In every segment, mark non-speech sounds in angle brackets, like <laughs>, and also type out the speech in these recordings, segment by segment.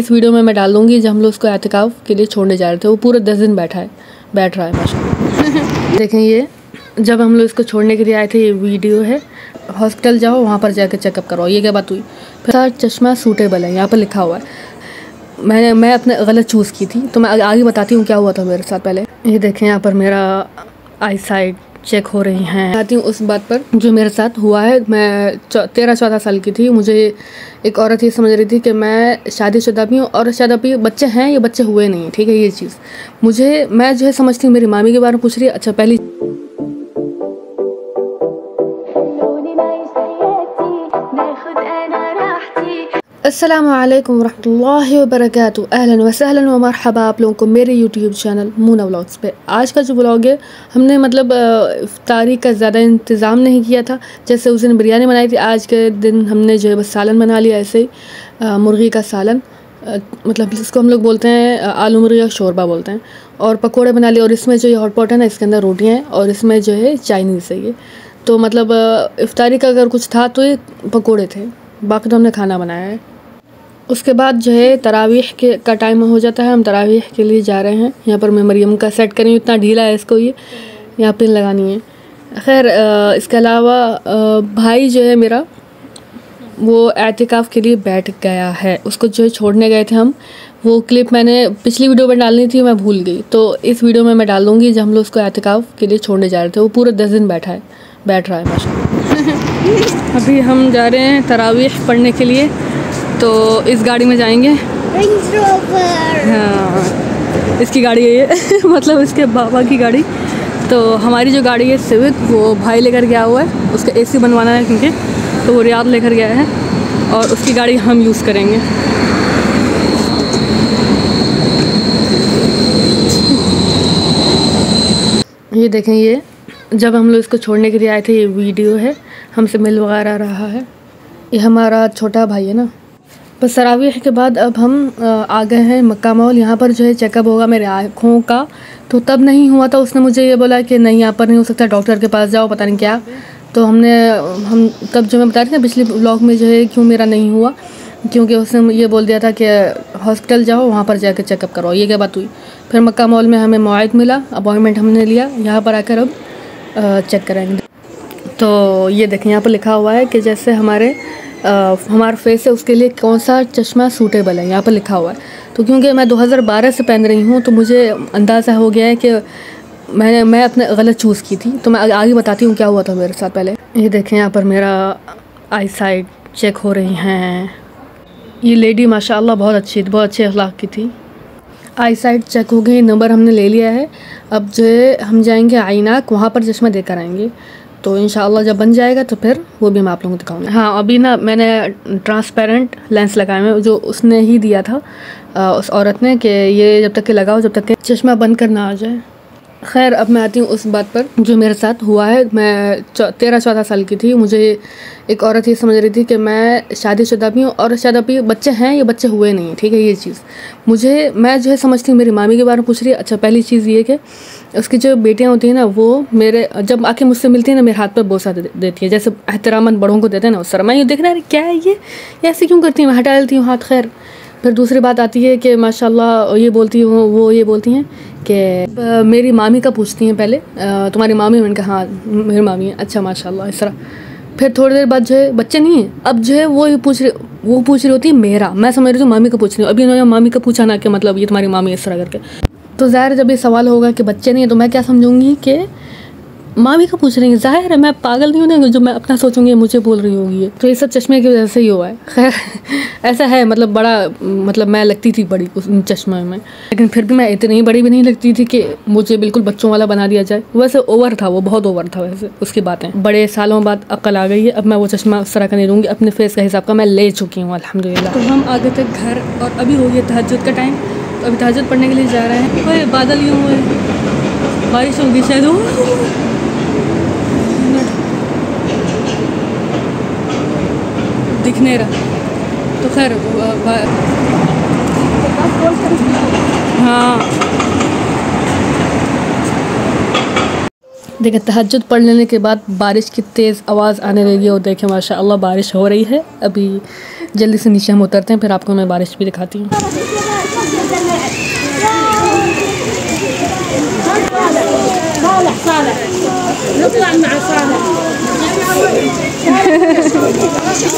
इस वीडियो में मैं डाल दूँगी जब हम लोग उसको एहतिकाफ के लिए छोड़ने जा रहे थे। वो पूरे दस दिन बैठा है बैठ रहा है माशा <laughs> देखें ये जब हम लोग इसको छोड़ने के लिए आए थे ये वीडियो है। हॉस्पिटल जाओ वहाँ पर जाकर चेकअप करवाओ ये क्या बात हुई? फिर सर चश्मा सूटेबल है यहाँ पर लिखा हुआ है। मैंने मैं अपने गलत चूज़ की थी तो मैं आगे बताती हूँ क्या हुआ था मेरे साथ पहले। ये देखें यहाँ पर मेरा आई साइड चेक हो रही हैं। आती हूँ उस बात पर जो मेरे साथ हुआ है, मैं तेरह चौदह साल की थी, मुझे एक औरत ये समझ रही थी कि मैं शादीशुदा भी हूँ और शायद अभी बच्चे हैं या बच्चे हुए नहीं, ठीक है, ये चीज़। मुझे, मैं जो है समझती हूँ, मेरी मामी के बारे में पूछ रही है अच्छा पहली असलम वरहमल वबरक अहलन वसहलन व मरहबा आप लोगों को मेरे यूट्यूब चैनल मूना व्लॉग्स पे आज का जो ब्लॉग है हमने मतलब तारीख का ज़्यादा इंतज़ाम नहीं किया था जैसे उस दिन बिरयानी बनाई थी आज के दिन हमने जो है बस सालन बना लिया ऐसे ही मुर्गी का सालन मतलब इसको हम लोग बोलते हैं आलू मुर्गी का शोरबा बोलते हैं और पकोड़े बना लिए और इसमें जो ये हॉट पॉट है ना इसके अंदर रोटियाँ हैं और इसमें जो है चाइनीज़ है ये तो मतलब इफ्तारी का अगर कुछ था तो ये पकोड़े थे बाकी तो हमने खाना बनाया है उसके बाद जो है तरावीह के का टाइम हो जाता है हम तरावीह के लिए जा रहे हैं। यहाँ पर मैं मरियम का सेट करी इतना ढीला है इसको ये। यहाँ पिन लगानी है। खैर इसके अलावा भाई जो है मेरा वो एहतिकाफ़ के लिए बैठ गया है। उसको जो है छोड़ने गए थे हम। वो क्लिप मैंने पिछली वीडियो में डालनी थी मैं भूल गई। तो इस वीडियो में मैं डाल दूँगी जब हम लोग उसको एहतिकाफ़ के लिए छोड़ने जा रहे थे। वो पूरे दस दिन बैठा है बैठ रहा है माशा <laughs> अभी हम जा रहे हैं तरावीह पढ़ने के लिए। तो इस गाड़ी में जाएँगे। हाँ इसकी गाड़ी है ये। <laughs> मतलब इसके बाबा की गाड़ी। तो हमारी जो गाड़ी है सिविक वो भाई लेकर गया हुआ है। उसका एसी बनवाना है क्योंकि तो वो रियाद लेकर गया है। और उसकी गाड़ी हम यूज़ करेंगे। ये देखें ये जब हम लोग इसको छोड़ने के लिए आए थे ये वीडियो है। हमसे मिल वगैरह रहा है। ये हमारा छोटा भाई है ना? बस सरावीह के बाद अब हम आ गए हैं मक्का मॉल। यहाँ पर जो है चेकअप होगा मेरे आँखों का। तो तब नहीं हुआ था, उसने मुझे ये बोला कि नहीं, यहाँ पर नहीं हो सकता डॉक्टर के पास जाओ, पता नहीं क्या। तो हमने, हम तब जो मैं बता रही थी पिछले ब्लॉग में जो है क्यों मेरा नहीं हुआ, क्योंकि उसने ये बोल दिया था कि हॉस्पिटल जाओ, वहाँ पर जाकर चेकअप करवाओ। ये क्या बात हुई? फिर मक्का मॉल में हमें मुआद मिला अपॉइंटमेंट हमने लिया। यहाँ पर आकर अब चेक कराएँगे तो ये देखें, यहाँ पर लिखा हुआ है कि जैसे हमारे हमारा फेस है उसके लिए कौन सा चश्मा सूटेबल है? यहाँ पर लिखा हुआ है। तो क्योंकि मैं 2012 से पहन रही हूँ तो मुझे अंदाज़ा हो गया है कि मैंने, मैं अपने गलत चूज़ की थी। तो मैं आगे बताती हूँ क्या हुआ था मेरे साथ पहले। ये देखें, यहाँ पर मेरा आई साइड चेक हो रही हैं। ये लेडी माशाल्लाह बहुत अच्छी थी बहुत अच्छे अखलाक की थी। आई साइड चेक हो गई नंबर हमने ले लिया है। अब जो हम जाएँगे आईनाक, वहाँ पर चश्मा देकर आएँगे। तो इन जब बन जाएगा तो फिर वो भी मैं आप लोगों को दिखाऊँगा। हाँ अभी ना मैंने ट्रांसपेरेंट लेंस लगाए हुए जो उसने ही दिया था उस औरत ने कि ये जब तक के लगाओ, जब तक के चश्मा बंद करना आ जाए। खैर अब मैं आती हूँ उस बात पर जो मेरे साथ हुआ है। मैं तेरह चौदह साल की थी। मुझे एक औरत ये समझ रही थी कि मैं शादीशुदा भी हूँ और शायद अभी बच्चे हैं या बच्चे हुए नहीं ठीक है ये चीज़। मुझे मैं जो है समझती हूँ मेरी मामी के बारे में पूछ रही है। अच्छा पहली चीज़ ये कि उसकी जो बेटियाँ होती हैं ना वो मेरे जब आके मुझसे मिलती हैं ना मेरे हाथ पर बोसा दे, देती है। जैसे एहतरामन बड़ों को देते हैं ना उस तरह मैं ये देख रहा है क्या है ये? ऐसे क्यों करती हूँ? मैं हटा लेती हूँ हाथ खैर। फिर दूसरी बात आती है कि माशाल्लाह ये बोलती हूँ, वो ये बोलती हैं कि मेरी मामी का पूछती हैं पहले तुम्हारी मामी? मैंने कहा हाँ मेरी मामी है अच्छा माशाल्लाह, इस तरह। फिर थोड़ी देर बाद जो है, बच्चे नहीं हैं, अब जो है, वो पूछ रहे, वो पूछ रही होती है, मेरा? मैं समझ रही हूँ, मामी का पूछ रही हूँ। अभी उन्होंने मामी का पूछा ना कि मतलब ये तुम्हारी मामी इस तरह करके। तो ज़ाहिर जब ये सवाल होगा कि बच्चे नहीं है तो मैं क्या समझूँगी कि मामी का पूछ रही है, ज़ाहिर है मैं पागल नहीं हूँ ना, जो मैं अपना सोचूँगी मुझे बोल रही होगी। तो ये सब चश्मे की वजह से ही हुआ है। खैर, <laughs> ऐसा है मतलब बड़ा मतलब मैं लगती थी बड़ी उस चश्मे में। लेकिन फिर भी मैं इतनी बड़ी भी नहीं लगती थी कि मुझे बिल्कुल बच्चों वाला बना दिया जाए। वैसे ओवर था वो, बहुत ओवर था वैसे, उसकी बातें। बड़े सालों बाद अक्ल आ गई है, अब मैं वो चश्मा उस तरह का नहीं दूँगी, अपने फेस का हिसाब का मैं ले चुकी हूँ अलहमदिल्ला तो हम आगे तक घर, और अभी हो गया तहजद का टाइम तो अभी तहजद पढ़ने के लिए जा रहे हैं। बादल यूँ हुए बारिश होगी शायद हो दिख नहीं रहा। तो खैर हाँ। देखें तहजद पढ़ लेने के बाद बारिश की तेज़ आवाज़ आने लगी और देखें माशाल्लाह बारिश हो रही है। अभी जल्दी से नीचे हम उतरते हैं फिर आपको मैं बारिश भी दिखाती हूँ।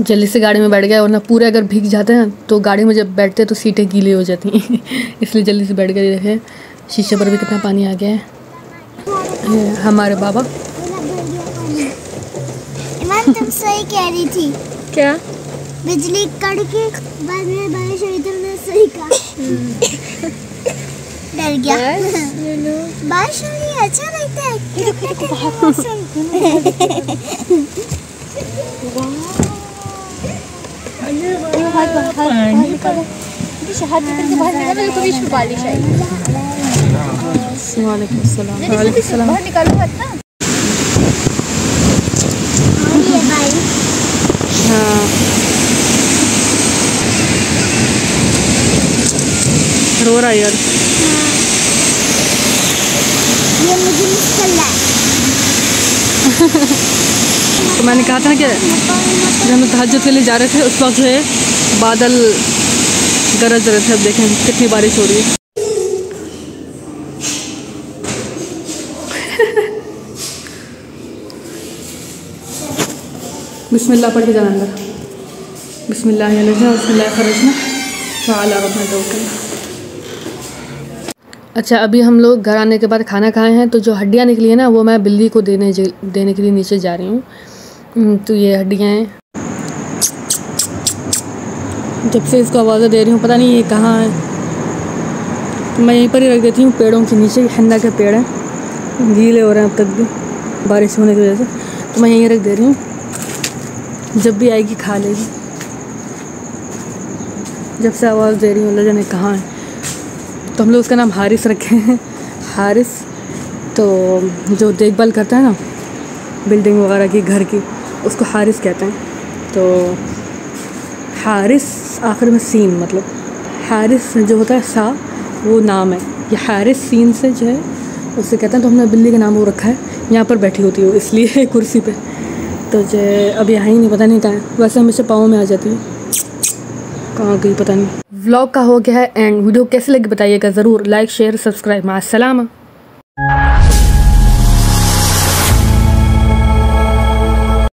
जल्दी से गाड़ी में बैठ गए वरना पूरे अगर भीग जाते हैं तो गाड़ी में जब बैठते हैं तो सीटें गीली हो जाती हैं <laughs> इसलिए जल्दी से बैठ गए देखें शीशे पर भी कितना पानी आ गया है ये हमारे बाबा ईमान तुम सही कह रही थी। क्या? बिजली कड़के बाद में बारिश हुई तुमने सही कहा। डर गया। बारिश हो रही है अच्छा लगता है। कितना ठंडा वालेकुम अस्सलाम वालेकुम अस्सलाम मौसम ये भाई हाँ रो रहा है यार? ये मुझे रहा है। <laughs> तो मैंने कहा था कि जब हम तहजद के लिए जा रहे थे उस वक्त जो है बादल गरज रहे थे। अब देखें कितनी बारिश हो रही है। <laughs> बिस्मिल्लाह पढ़ के जाना अंदर। बिस्मिल्लाह बिस्मिल्लाह खरजना वाला तवक्कल अच्छा अभी हम लोग घर आने के बाद खाना खाए हैं तो जो हड्डियाँ निकली है ना वो मैं बिल्ली को देने देने के लिए नीचे जा रही हूँ। हम्म, तो ये हड्डियाँ हैं। जब से इसको आवाज़ें दे रही हूँ पता नहीं ये कहाँ है। तो मैं यहीं पर ही रख देती हूँ पेड़ों के नीचे हन्ना के पेड़ हैं। गीले हो रहे हैं अब तक भी बारिश होने की वजह से। तो मैं यहीं रख दे रही हूँ। जब भी आएगी खा लेगी। जब से आवाज़ दे रही हूँ अल्लाह जाने कहाँ है। तो हम लोग उसका नाम हारिस रखे हैं। हारिस तो जो देखभाल करता है ना, बिल्डिंग वगैरह की, घर की, उसको हारिस कहते हैं। तो हारिस आखिर में सीन मतलब हारिस जो होता है सा, वो नाम है। ये हारिस सीन से जो है उससे कहते हैं तो हमने बिल्ली का नाम वो रखा है, यहाँ पर बैठी होती है इसलिए <laughs> कुर्सी पे। तो जो अब यहाँ ही नहीं, पता नहीं कहाँ है। वैसे हमेशा पाँव में आ जाती है। कहाँ गई पता नहीं। व्लॉग का हो गया है एंड वीडियो कैसे लगी बताइएगा ज़रूर। Like share subscribe मासलामा